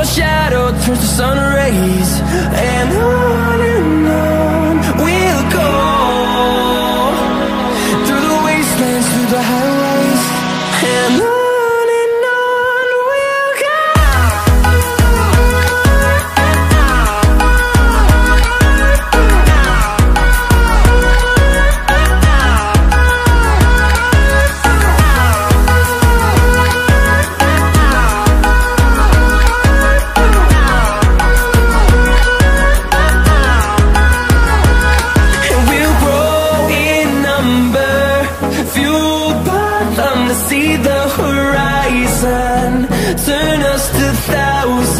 my shadow turns to sun rays. Fueled by to see the horizon Turn us to thousands.